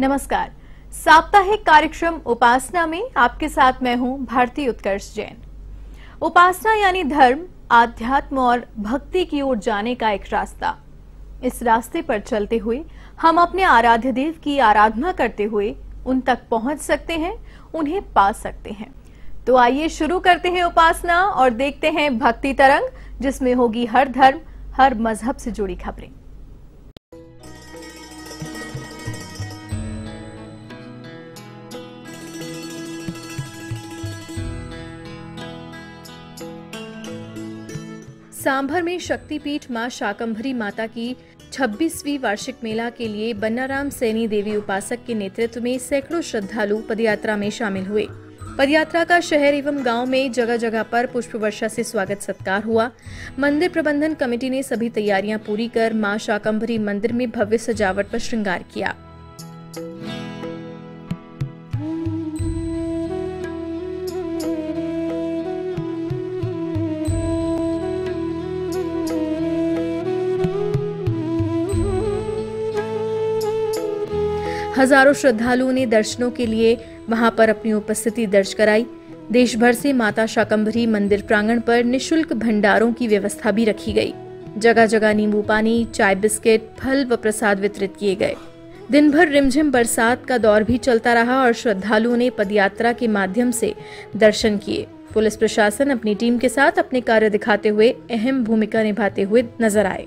नमस्कार। साप्ताहिक कार्यक्रम उपासना में आपके साथ मैं हूँ भारती उत्कर्ष जैन। उपासना यानी धर्म, आध्यात्म और भक्ति की ओर जाने का एक रास्ता। इस रास्ते पर चलते हुए हम अपने आराध्य देव की आराधना करते हुए उन तक पहुँच सकते हैं, उन्हें पा सकते हैं। तो आइए शुरू करते हैं उपासना और देखते हैं भक्ति तरंग, जिसमें होगी हर धर्म, हर मज़हब से जुड़ी खबरें। सांभर में शक्तिपीठ माँ शाकंभरी माता की 26वीं वार्षिक मेला के लिए बन्नाराम सैनी देवी उपासक के नेतृत्व में सैकड़ों श्रद्धालु पदयात्रा में शामिल हुए। पदयात्रा का शहर एवं गाँव में जगह जगह पर पुष्प वर्षा से स्वागत सत्कार हुआ। मंदिर प्रबंधन कमेटी ने सभी तैयारियाँ पूरी कर माँ शाकंभरी मंदिर में भव्य सजावट पर श्रृंगार किया। हज़ारों श्रद्धालुओं ने दर्शनों के लिए वहाँ पर अपनी उपस्थिति दर्ज कराई। देश भर से माता शाकंभरी मंदिर प्रांगण पर निशुल्क भंडारों की व्यवस्था भी रखी गई। जगह जगह नींबू पानी, चाय बिस्किट, फल व प्रसाद वितरित किए गए। दिन भर रिमझिम बरसात का दौर भी चलता रहा और श्रद्धालुओं ने पदयात्रा के माध्यम से दर्शन किए। पुलिस प्रशासन अपनी टीम के साथ अपने कार्य दिखाते हुए अहम भूमिका निभाते हुए नज़र आए।